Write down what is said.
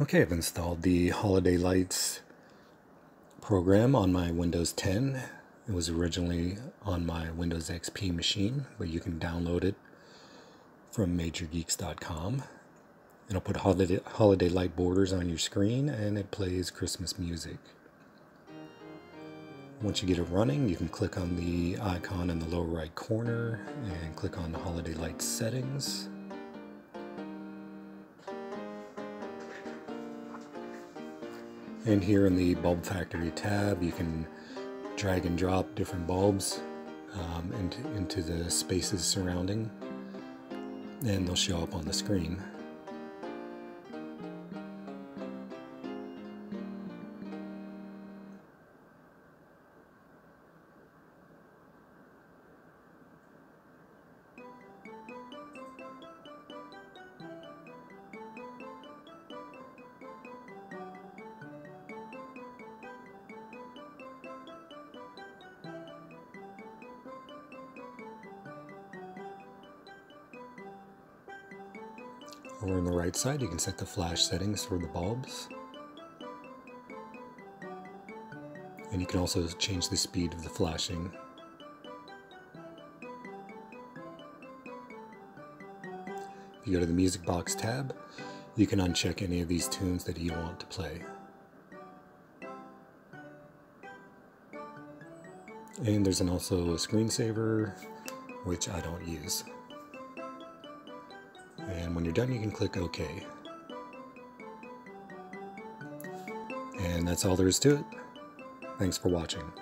Okay, I've installed the Holiday Lights program on my Windows 10. It was originally on my Windows XP machine, but you can download it from MajorGeeks.com. It'll put holiday, holiday light borders on your screen and it plays Christmas music. Once you get it running, you can click on the icon in the lower right corner and click on Holiday Light settings. And here in the Bulb Factory tab, you can drag and drop different bulbs um, into, into the spaces surrounding, and they'll show up on the screen. Over on the right side, you can set the flash settings for the bulbs. And you can also change the speed of the flashing. If you go to the music box tab, you can uncheck any of these tunes that you want to play. And there's an also a screensaver, which I don't use. And when you're done, you can click OK. And that's all there is to it. Thanks for watching.